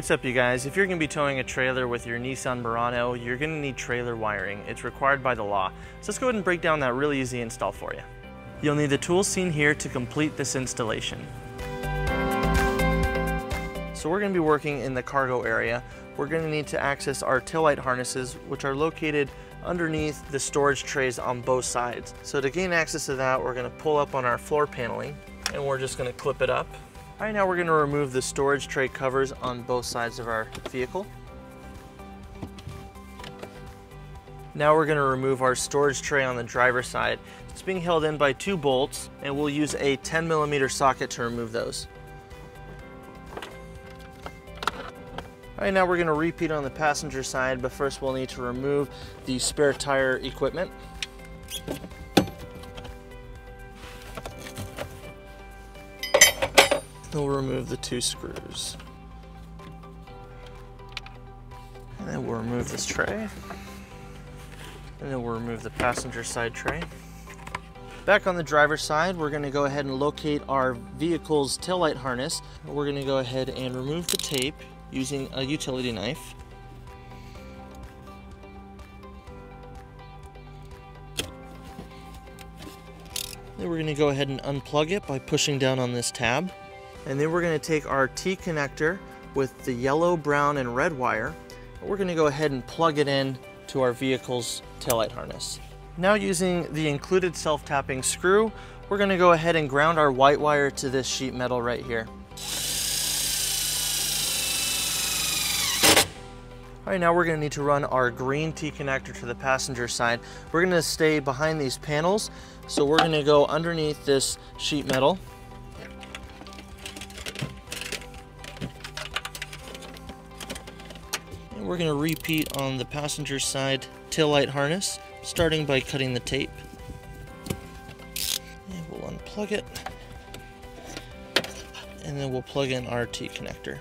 what's up you guys? If you're going to be towing a trailer with your Nissan Murano, you're going to need trailer wiring. It's required by the law. So let's go ahead and break down that really easy install for you. You'll need the tools seen here to complete this installation. So we're going to be working in the cargo area. We're going to need to access our tail light harnesses, which are located underneath the storage trays on both sides. So to gain access to that, we're going to pull up on our floor paneling and we're just going to clip it up. All right, now we're gonna remove the storage tray covers on both sides of our vehicle. Now we're gonna remove our storage tray on the driver's side. It's being held in by two bolts and we'll use a 10 millimeter socket to remove those. All right, now we're gonna repeat on the passenger side, but first we'll need to remove the spare tire equipment. We'll remove the two screws. And then we'll remove this tray. And then we'll remove the passenger side tray. Back on the driver's side, we're gonna go ahead and locate our vehicle's taillight harness. We're gonna go ahead and remove the tape using a utility knife. Then we're gonna go ahead and unplug it by pushing down on this tab. And then we're gonna take our T connector with the yellow, brown, and red wire. We're gonna go ahead and plug it in to our vehicle's taillight harness. Now using the included self-tapping screw, we're gonna go ahead and ground our white wire to this sheet metal right here. All right, now we're gonna need to run our green T connector to the passenger side. We're gonna stay behind these panels, so we're gonna go underneath this sheet metal we're going to repeat on the passenger side tail light harness, starting by cutting the tape. And we'll unplug it. And then we'll plug in our T connector.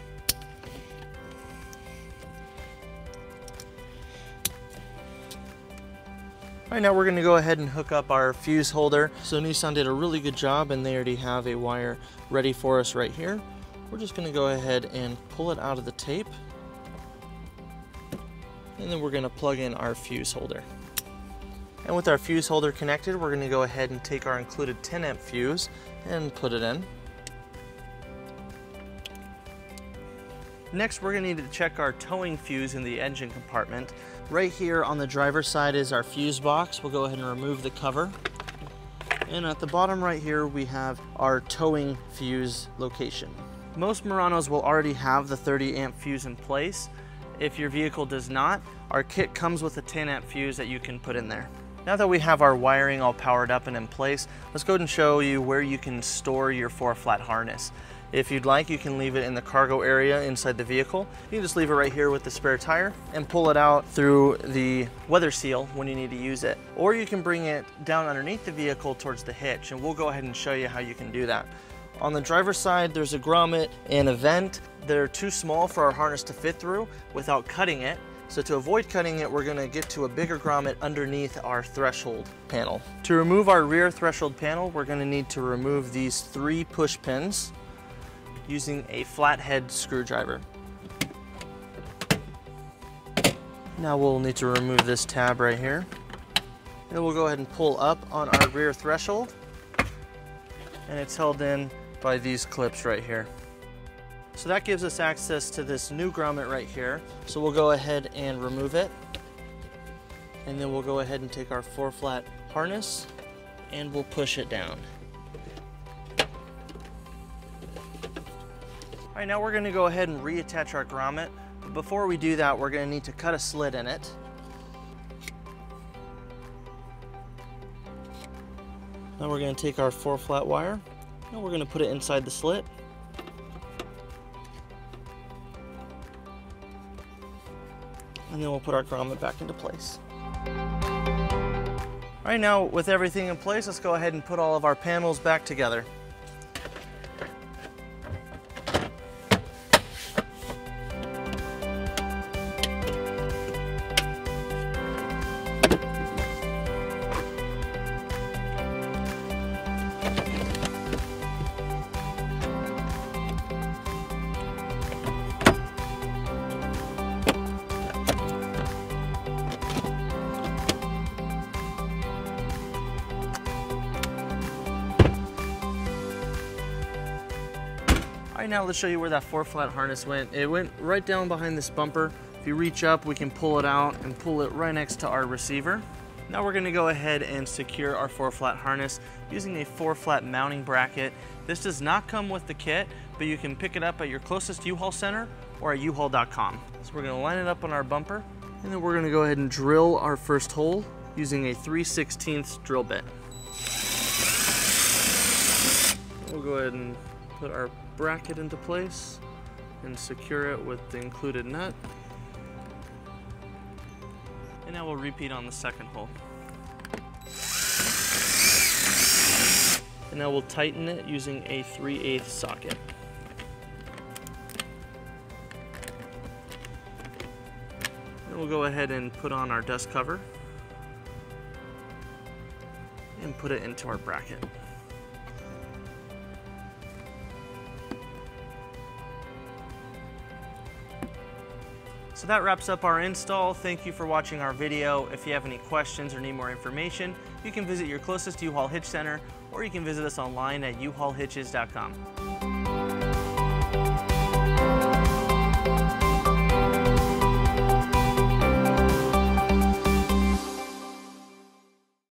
Alright, now we're going to go ahead and hook up our fuse holder. So Nissan did a really good job and they already have a wire ready for us right here. We're just going to go ahead and pull it out of the tape and then we're going to plug in our fuse holder. And with our fuse holder connected, we're going to go ahead and take our included 10 amp fuse and put it in. Next, we're going to need to check our towing fuse in the engine compartment. Right here on the driver's side is our fuse box. We'll go ahead and remove the cover. And at the bottom right here, we have our towing fuse location. Most Muranos will already have the 30 amp fuse in place, if your vehicle does not, our kit comes with a 10 amp fuse that you can put in there. Now that we have our wiring all powered up and in place, let's go ahead and show you where you can store your four flat harness. If you'd like, you can leave it in the cargo area inside the vehicle. You can just leave it right here with the spare tire and pull it out through the weather seal when you need to use it. Or you can bring it down underneath the vehicle towards the hitch and we'll go ahead and show you how you can do that. On the driver's side, there's a grommet and a vent. They're too small for our harness to fit through without cutting it. So to avoid cutting it, we're gonna get to a bigger grommet underneath our threshold panel. To remove our rear threshold panel, we're gonna need to remove these three push pins using a flathead screwdriver. Now we'll need to remove this tab right here. And we'll go ahead and pull up on our rear threshold. And it's held in by these clips right here. So that gives us access to this new grommet right here. So we'll go ahead and remove it. And then we'll go ahead and take our four flat harness and we'll push it down. All right, now we're gonna go ahead and reattach our grommet. But before we do that, we're gonna need to cut a slit in it. Now we're gonna take our four flat wire and we're gonna put it inside the slit. And then we'll put our grommet back into place. All right, now with everything in place, let's go ahead and put all of our panels back together. Right, now let's show you where that four flat harness went. It went right down behind this bumper. If you reach up, we can pull it out and pull it right next to our receiver. Now we're gonna go ahead and secure our four flat harness using a four flat mounting bracket. This does not come with the kit, but you can pick it up at your closest U-Haul center or at uhaul.com. So we're gonna line it up on our bumper and then we're gonna go ahead and drill our first hole using a 3 16 drill bit. We'll go ahead and put our bracket into place and secure it with the included nut. And now we'll repeat on the second hole. And now we'll tighten it using a 3 8 socket. And we'll go ahead and put on our dust cover and put it into our bracket. So that wraps up our install. Thank you for watching our video. If you have any questions or need more information, you can visit your closest U-Haul Hitch Center or you can visit us online at uhaulhitches.com.